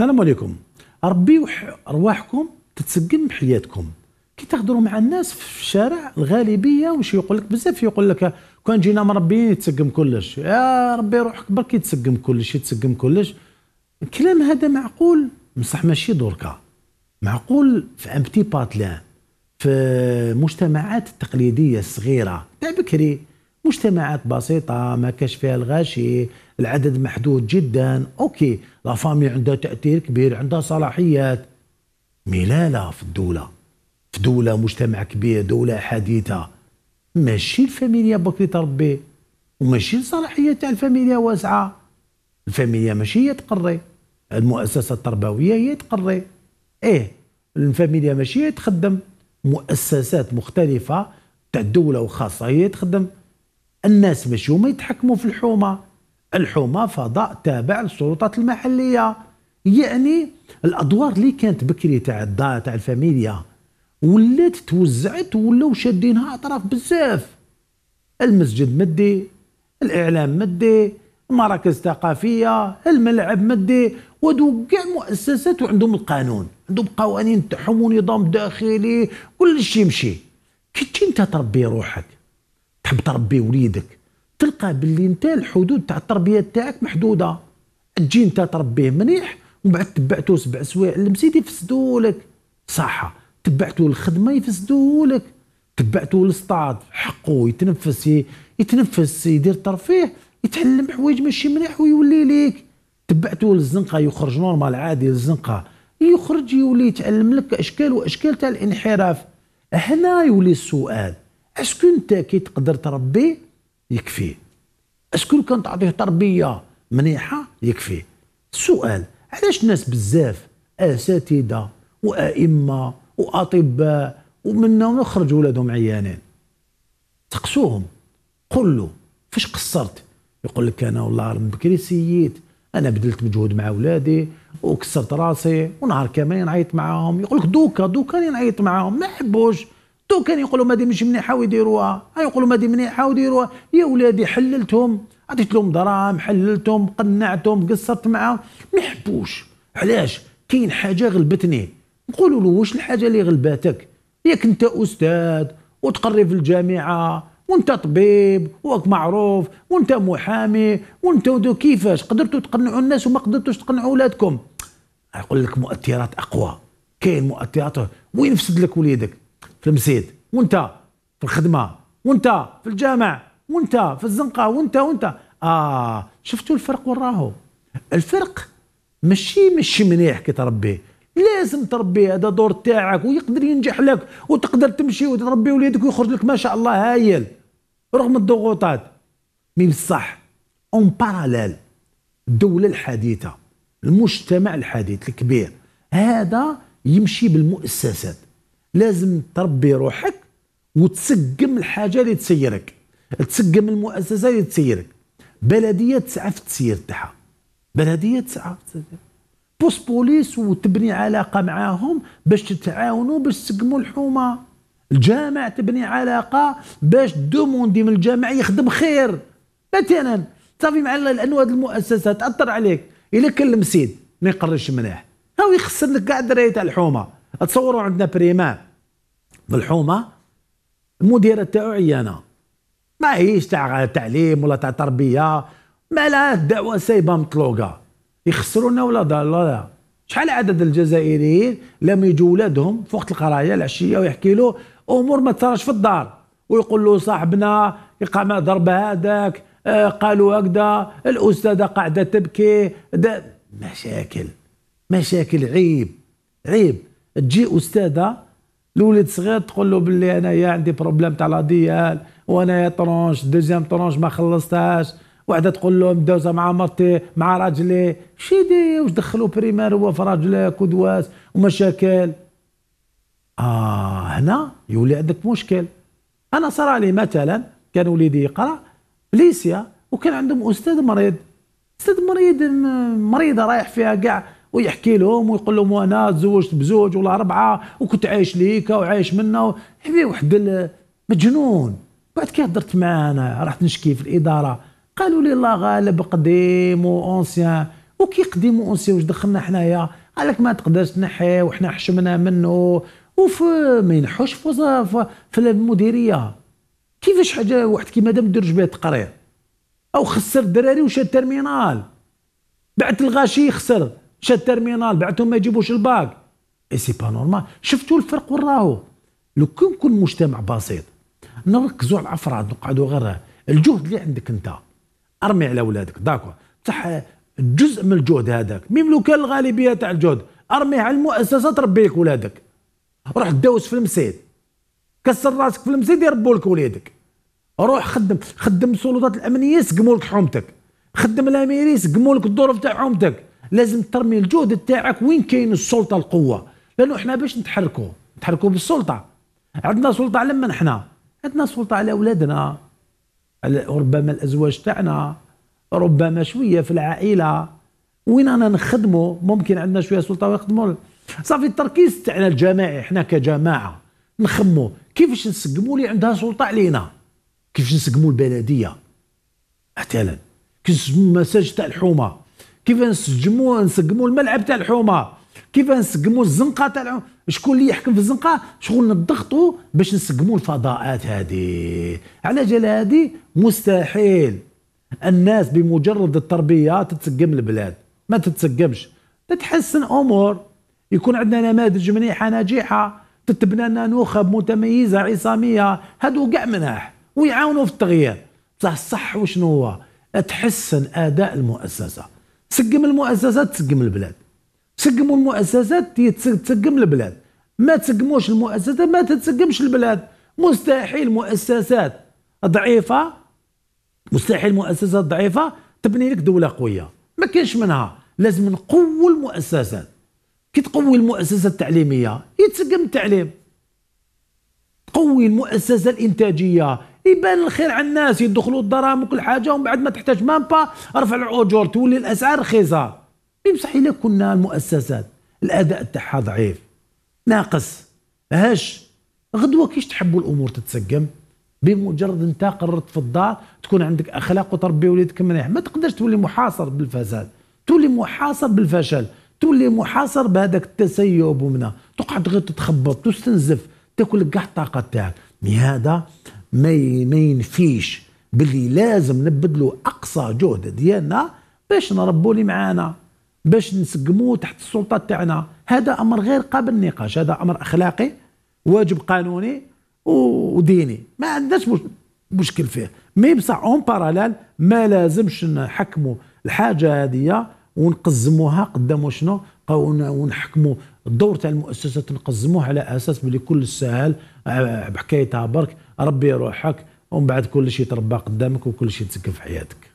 السلام عليكم. ربي أرواحكم تتسقم بحياتكم. كي تهضروا مع الناس في الشارع الغالبية واش يقول لك؟ بزاف يقول لك كون جينا مربيين يتسقم كلش. يا ربي روحك برك يتسقم كلش يتسقم كلش. الكلام هذا معقول؟ بصح ماشي دركا معقول في ان بتي باتلان في المجتمعات التقليديه الصغيره تاع بكري. مجتمعات بسيطة ما كاش فيها الغاشي العدد محدود جدا. OK. la famille عندها تأثير كبير عندها صلاحيات. لا في الدولة. في دولة مجتمع كبير دولة حديثة. ماشي الفاميليا بكري تربي وماشي الصلاحية تاع الفاميليا واسعة. الفاميليا ماشي هي تقري. المؤسسة التربوية هي تقري. إيه الفاميليا ماشي هي تخدم. مؤسسات مختلفة تاع الدولة وخاصة هي تخدم. الناس ماشي هما يتحكموا في الحومة. الحومة فضاء تابع للسلطات المحلية. يعني الأدوار اللي كانت بكري تاع الدار تاع الفاميليا ولات توزعت ولاو شادينها أطراف بزاف. المسجد مدي الإعلام مدي المراكز الثقافيه الملعب مدي ودو كاع مؤسسات وعندهم القانون عندهم قوانين تاعهم ونظام داخلي كل شيء يمشي. كي انت تربي روحك تحب تربي وليدك تلقى باللي انت الحدود تاع التربية تاعك محدودة. تجي انت تربيه منيح ومن بعد تبعتو سبع سوايع المسيد يفسدوا لك. صح تبعتو الخدمة يفسدوا لك. تبعتو للسطاد حقه يتنفس يتنفس يدير ترفيه يتعلم حوايج ماشي مليح ويولي ليك. تبعتو للزنقة يخرج نورمال عادي للزنقه يخرج يولي يتعلم لك أشكال وأشكال تاع الانحراف. هنا يولي السؤال est-ce que انت كي تقدر تربي؟ يكفي. est-ce que كان تعطيه تربية منيحة؟ يكفي. السؤال علاش ناس بزاف أساتذة وأئمة وأطباء ومنهم يخرج ولادهم عيانين؟ تقسوهم. قل له فاش قصرت؟ يقول لك أنا والله من بكري سييت. أنا بذلت مجهود مع اولادي وكسرت راسي ونهار كامل نعيط معاهم. يقول لك دوكا دوكا راني نعيط معاهم. ما يحبوش دوكا يقولوا ما مش منيحه ويديروها ها يقولوا ما دي منيحه ويديروها يا ولادي حللتهم. عطيت لهم دراهم حللتهم قنعتهم قصرت معاهم. ما يحبوش علاش؟ كاين حاجة غلبتني. نقولوا له واش الحاجة اللي غلباتك؟ ياك أنت أستاذ وتقري في الجامعة وأنت طبيب وك معروف وأنت محامي وأنت ودو كيفاش؟ قدرتوا تقنعوا الناس وما قدرتوش تقنعوا اولادكم يقول لك مؤثرات أقوى. كاين مؤثرات. وين يفسد لك وليدك؟ في المسيد وانت في الخدمة وانت في الجامع وانت في الزنقة وانت وانت. آه شفتوا الفرق وين راهو؟ الفرق ماشي ماشي منيح كي تربيه لازم تربيه هذا دور تاعك ويقدر ينجح لك وتقدر تمشي وتربي وليدك ويخرج لك ما شاء الله هايل. رغم الضغوطات. مي بصح en parallèle الدولة الحديثة المجتمع الحديث الكبير هذا يمشي بالمؤسسات. لازم تربي روحك وتسقم الحاجة اللي تسيرك. تسقم المؤسسة اللي تسيرك. بلدية تسعى في التسيير تاعها. بلدية تسعى بوس بوليس وتبني علاقة معاهم باش تتعاونوا باش تسقموا الحومة. الجامع تبني علاقة باش دوموندي من الجامع يخدم خير. مثلا صافي مع لأنه هذه المؤسسات تأثر عليك. إلا كان المسيد ما يقرش مليح هاو يخسر لك كاع الدراري تاع الحومة. تصوروا عندنا بريمان بالحومه المديرة تاعو عيانة. ماهيش تاع تعليم ولا تاع تربية ما لها الدعوه سايبة مطلوقة. يخسرونا ولا لا؟ لا. شحال عدد الجزائريين لما يجوا ولادهم في وقت القراية العشية ويحكي له أمور ما تصراش في الدار. ويقول له صاحبنا قام ضرب هذاك آه، قالوا هكذا الأستاذة قاعدة تبكي. مشاكل. مشاكل عيب. عيب. تجي أستاذة الولد صغير تقول له باللي انايا عندي بروبليم تاع لا ديال وانايا طرونش دوزيام طرونش ما خلصتهاش. وحدة تقول له مدوزة مع مرتي مع راجلي. شيدي واش دخلوا بريمير هو في راجلك ودواس ومشاكل. آه هنا يولي عندك مشكل. أنا صار لي مثلا كان وليدي يقرأ ليسيا وكان عندهم أستاذ مريض. أستاذ مريض مريضة رايح فيها كاع ويحكي لهم ويقول لهم وأنا تزوجت بزوج ولا اربعه وكنت عايش ليك وعايش منا. حبيبي واحد مجنون. بعد كي هضرت معاه أنا رحت نشكي في الإدارة. قالوا لي الله غالب قديم واونسيان وكي قديموا اونسي واش دخلنا حنايا؟ قال لك ما تقدرش تنحي وحنا حشمنا منه. وفي ما ينحوش في, المديرية. كيفاش حاجة واحد كيما هذا مدير جبيه تقرير؟ أو خسر الدراري وشا الترمينال. بعت الغاشي خسر شا الترمينال بعتهم ما يجيبوش الباك. إي سي با نورمال. شفتوا الفرق وين راهو؟ لو كان نكون مجتمع بسيط نركزوا على الأفراد نقعدوا غير الجهد اللي عندك أنت. أرمي على اولادك داكو بصح جزء من الجهد هذاك. ميم لو كان الغالبية تاع الجهد. ارميه على المؤسسه تربي لك ولادك. روح دوس في المسيد. كسر راسك في المسيد يربوا لك وليدك. روح خدم خدم السلطات الأمنية سقموا لك حومتك. خدم الاميري سقموا لك الظروف تاع حومتك. لازم ترمي الجهد تاعك وين كاين السلطة القوة. لأنه إحنا باش نتحركوا نتحركوا بالسلطة. عندنا سلطة على من إحنا؟ عندنا سلطة على أولادنا على ربما الأزواج تاعنا ربما شوية في العائلة. وين أنا نخدموا ممكن عندنا شوية سلطة ويخدموا صافي التركيز تاعنا الجماعي إحنا كجماعة نخمو. كيفاش نسقموا اللي عندها سلطة علينا؟ كيفاش نسقموا البلدية؟ مثلا كيف نسقموا المساج تاع الحومة؟ كيف نسجموا نسقموا الملعب تاع الحومة؟ كيف نسقموا الزنقة تاع شكون اللي يحكم في الزنقة؟ شغل نضغطوا باش نسقموا الفضاءات هذه على جال هذه مستحيل. الناس بمجرد التربية تتسقم البلاد. ما تتسقمش. تتحسن أمور. يكون عندنا نماذج منيحة ناجحة. تتبنى لنا نخب متميزة عصامية. هادو كاع مناح. ويعاونوا في التغيير. بصح الصح وشنو هو؟ تحسن أداء المؤسسة. سقم المؤسسات تسقم البلاد. سقموا المؤسسات تسقم البلاد. ما تسقموش المؤسسات ما تتسقمش البلاد. مستحيل مؤسسات ضعيفة مستحيل مؤسسات ضعيفة تبني لك دولة قوية. ما كاينش منها. لازم نقوي المؤسسات. كي تقوي المؤسسة التعليمية يتسقم التعليم. تقوي المؤسسة الإنتاجية يبان الخير على الناس يدخلوا الدراهم وكل حاجة ومن بعد ما تحتاج مامبا رفع الاجور تولي الأسعار رخيصة. بصح إلا كنا المؤسسات. الأداء تاعها ضعيف. ناقص. هاش غدوة كيش تحبوا الأمور تتسقم؟ بمجرد أنت قررت في الدار تكون عندك أخلاق وتربي وليدك مليح. ما تقدرش تولي محاصر بالفساد. تولي محاصر بالفشل. تولي محاصر بهذاك التسيب ومنا تقعد غير تتخبط تستنزف تاكل كاع الطاقة تاعك. مي هذا ما ينفيش باللي لازم نبذلوا أقصى جهد ديالنا باش نربوا اللي معانا باش نسقموه تحت السلطة تاعنا. هذا أمر غير قابل للنقاش هذا أمر أخلاقي واجب قانوني وديني. ما عندناش مشكل فيه. mais بصح en parallèle ما لازمش نحكموا الحاجة هذه ونقزموها قدام شنو؟ ونحكموا الدور تاع المؤسسات نقزموه على أساس بلي كل سهل بحكايتها برك ربي روحك ومن بعد كل شيء تربى قدامك وكل شيء تسكن في حياتك.